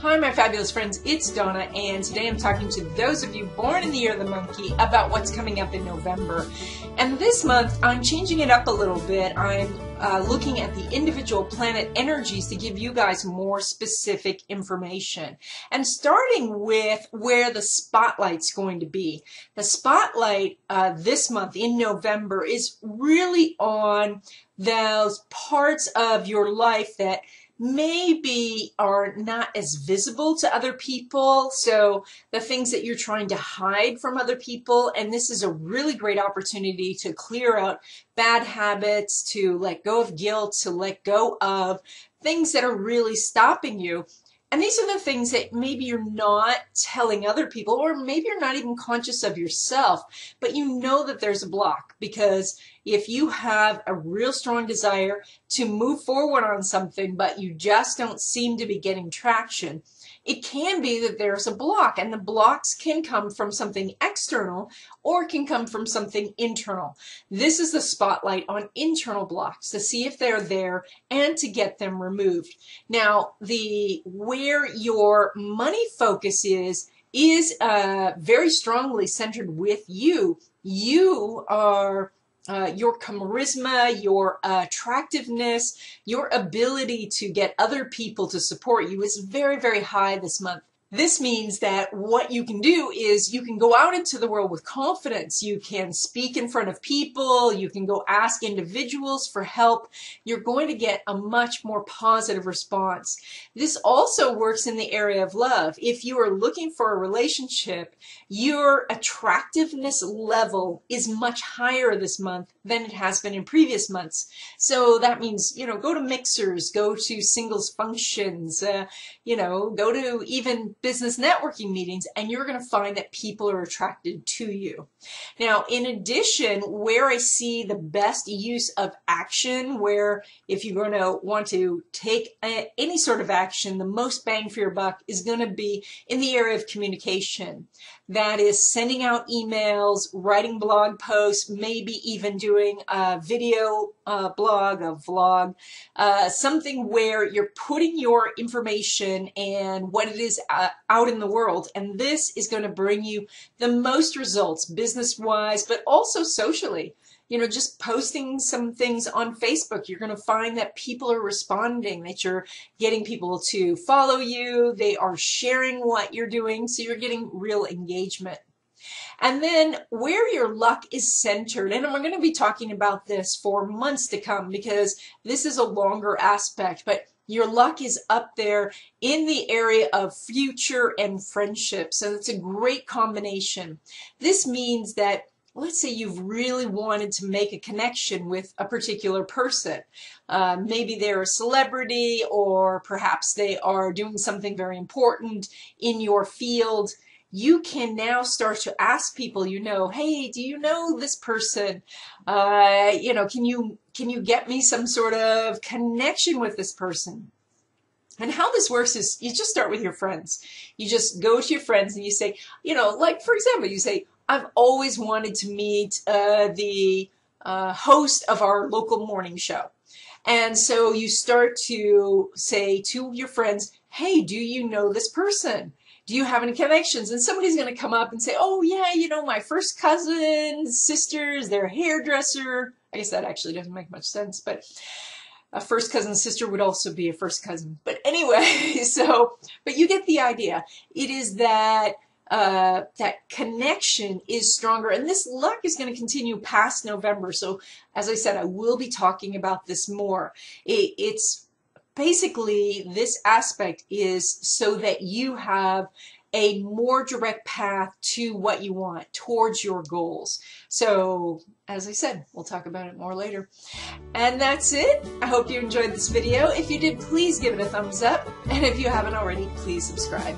Hi, my fabulous friends. It's Donna, and today I'm talking to those of you born in the year of the monkey about what's coming up in November. And this month, I'm changing it up a little bit. I'm uh, looking at the individual planet energies to give you guys more specific information. And starting with where the spotlight's going to be. The spotlight uh, this month in November is really on those parts of your life that maybe are not as visible to other people. So the things that you're trying to hide from other people. And this is a really great opportunity to clear out bad habits, to let go of guilt, to let go of things that are really stopping you. And these are the things that maybe you're not telling other people, or maybe you're not even conscious of yourself, but you know that there's a block because if you have a real strong desire to move forward on something, but you just don't seem to be getting traction, it can be that there's a block and the blocks can come from something external or can come from something internal. This is the spotlight on internal blocks to see if they're there and to get them removed. Now, the where your money focus is is uh, very strongly centered with you. You are uh, your charisma, your attractiveness, your ability to get other people to support you is very, very high this month. This means that what you can do is you can go out into the world with confidence. You can speak in front of people. You can go ask individuals for help. You're going to get a much more positive response. This also works in the area of love. If you are looking for a relationship, your attractiveness level is much higher this month than it has been in previous months. So that means, you know, go to mixers, go to singles functions, uh, you know, go to even business networking meetings and you're going to find that people are attracted to you. Now, in addition, where I see the best use of action, where if you're going to want to take a, any sort of action, the most bang for your buck is going to be in the area of communication. That is sending out emails, writing blog posts, maybe even doing a video uh, blog, a vlog, uh, something where you're putting your information and what it is uh, out in the world. And this is going to bring you the most results business wise, but also socially. You know, just posting some things on Facebook, you're going to find that people are responding, that you're getting people to follow you, they are sharing what you're doing, so you're getting real engagement. And then where your luck is centered, and we're going to be talking about this for months to come because this is a longer aspect, but your luck is up there in the area of future and friendship. So it's a great combination. This means that let's say you've really wanted to make a connection with a particular person. Uh, maybe they're a celebrity or perhaps they are doing something very important in your field you can now start to ask people you know, hey, do you know this person? Uh, you know, can you can you get me some sort of connection with this person? And how this works is you just start with your friends. You just go to your friends and you say, you know, like for example, you say, I've always wanted to meet uh, the uh, host of our local morning show. And so you start to say to your friends, hey, do you know this person? do you have any connections? And somebody's going to come up and say, oh, yeah, you know, my first cousin, sisters, their hairdresser. I guess that actually doesn't make much sense, but a first cousin sister would also be a first cousin. But anyway, so, but you get the idea. It is that uh, that connection is stronger. And this luck is going to continue past November. So, as I said, I will be talking about this more. It, it's basically this aspect is so that you have a more direct path to what you want towards your goals. So, as I said, we'll talk about it more later. And that's it. I hope you enjoyed this video. If you did, please give it a thumbs up. And if you haven't already, please subscribe.